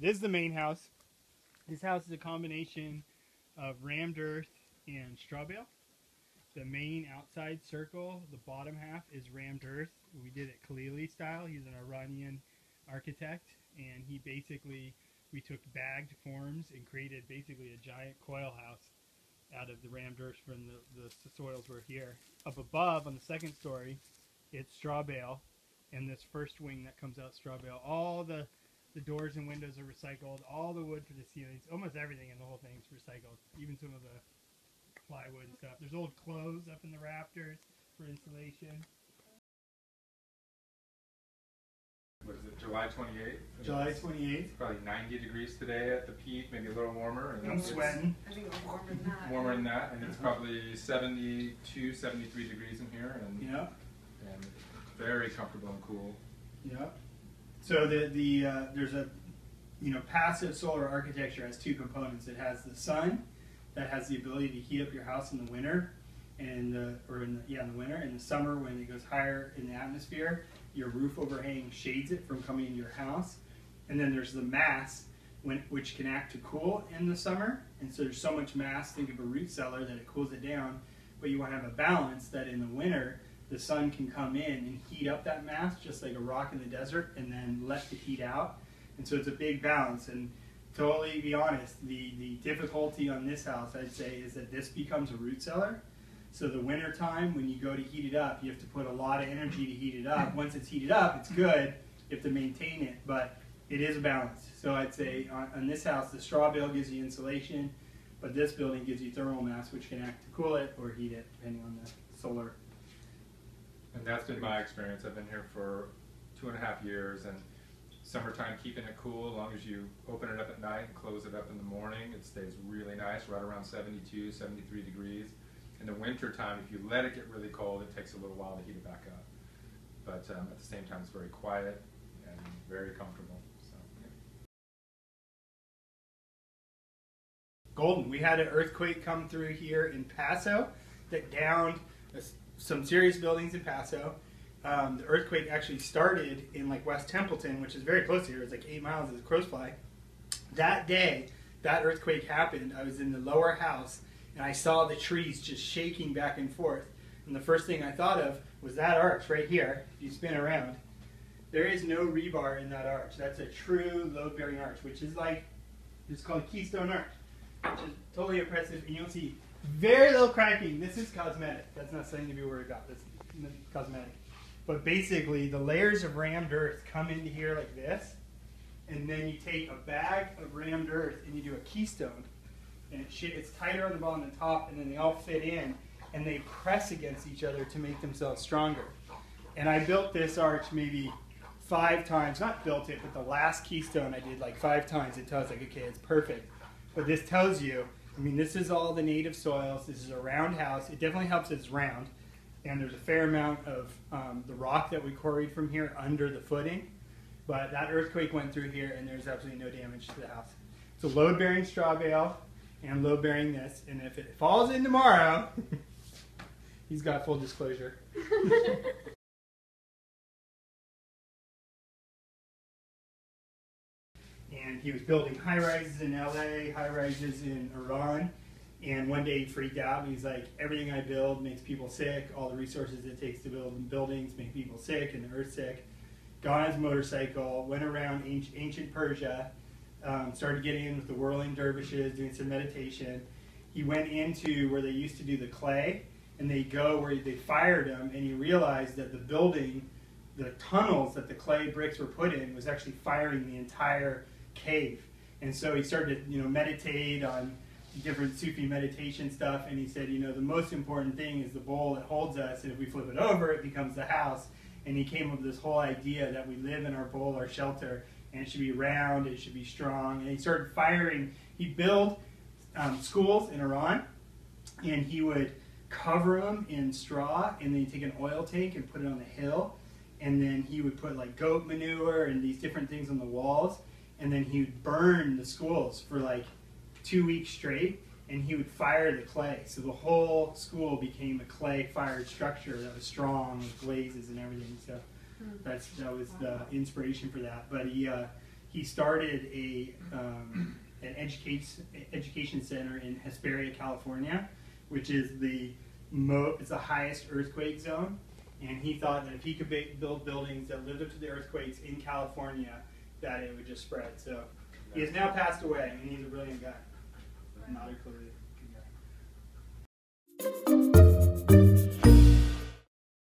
This is the main house. This house is a combination of rammed earth and straw bale. The main outside circle, the bottom half, is rammed earth. We did it Khalili style. He's an Iranian architect, and he basically we took bagged forms and created basically a giant coil house out of the rammed earth from the, the soils were here. Up above on the second story, it's straw bale, and this first wing that comes out straw bale. All the the doors and windows are recycled. All the wood for the ceilings, almost everything in the whole thing is recycled. Even some of the plywood and stuff. There's old clothes up in the rafters for insulation. What is it, July 28th? July 28th. It's probably 90 degrees today at the peak, maybe a little warmer. And I'm sweating. I think it was warmer than that. Warmer than that, and it's probably 72, 73 degrees in here, and, Yeah. and very comfortable and cool. Yeah. So the the uh, there's a you know passive solar architecture has two components. It has the sun that has the ability to heat up your house in the winter, and uh, or in the, yeah in the winter. In the summer when it goes higher in the atmosphere, your roof overhang shades it from coming into your house. And then there's the mass when, which can act to cool in the summer. And so there's so much mass. Think of a root cellar that it cools it down. But you want to have a balance that in the winter the sun can come in and heat up that mass just like a rock in the desert and then let the heat out. And so it's a big balance. And totally be honest, the, the difficulty on this house, I'd say, is that this becomes a root cellar. So the winter time, when you go to heat it up, you have to put a lot of energy to heat it up. Mm-hmm. Once it's heated up, it's good. You have to maintain it, but it is a balance. So I'd say on, on this house, the straw bale gives you insulation, but this building gives you thermal mass, which can act to cool it or heat it, depending on the solar And that's been my experience. I've been here for two and a half years, and summertime keeping it cool. As long as you open it up at night and close it up in the morning, it stays really nice, right around 72, 73 degrees. In the winter time, if you let it get really cold, it takes a little while to heat it back up. But um, at the same time, it's very quiet and very comfortable. So, yeah. Golden. We had an earthquake come through here in Paso that downed some serious buildings in Paso. Um, the earthquake actually started in like West Templeton, which is very close here. It's like eight miles as a crow's fly. That day, that earthquake happened. I was in the lower house and I saw the trees just shaking back and forth. And the first thing I thought of was that arch right here. If you spin around, there is no rebar in that arch. That's a true load-bearing arch, which is like it's called Keystone Arch which is totally impressive. And you'll see very little cracking. This is cosmetic. That's not something to be worried about. That's cosmetic. But basically, the layers of rammed earth come into here like this, and then you take a bag of rammed earth and you do a keystone, and it it's tighter on the bottom than the top, and then they all fit in, and they press against each other to make themselves stronger. And I built this arch maybe five times. Not built it, but the last keystone I did like five times. It tells like, okay, it's perfect. But this tells you, I mean, this is all the native soils. This is a round house. It definitely helps it's round. And there's a fair amount of um, the rock that we quarried from here under the footing. But that earthquake went through here, and there's absolutely no damage to the house. So load-bearing straw bale and load-bearing this. And if it falls in tomorrow, he's got full disclosure. and he was building high rises in LA, high rises in Iran. And one day he freaked out. and He's like, everything I build makes people sick. All the resources it takes to build buildings make people sick and the earth sick. Got on his motorcycle, went around ancient Persia, um, started getting in with the whirling dervishes, doing some meditation. He went into where they used to do the clay, and they go where they fired him, and he realized that the building, the tunnels that the clay bricks were put in, was actually firing the entire cave. And so he started to, you know, meditate on different Sufi meditation stuff, and he said, you know, the most important thing is the bowl that holds us, and if we flip it over, it becomes the house. And he came up with this whole idea that we live in our bowl, our shelter, and it should be round, it should be strong. And he started firing. He built um, schools in Iran, and he would cover them in straw, and then he'd take an oil tank and put it on the hill, and then he would put like goat manure and these different things on the walls, and then he would burn the schools for like two weeks straight, and he would fire the clay. So the whole school became a clay-fired structure that was strong with glazes and everything. So that's that was the inspiration for that. But he uh, he started a um, an education education center in Hesperia, California, which is the mo- it's the highest earthquake zone. And he thought that if he could build buildings that lived up to the earthquakes in California, that it would just spread. So he has now passed away. I mean, he's a brilliant guy, not a good guy.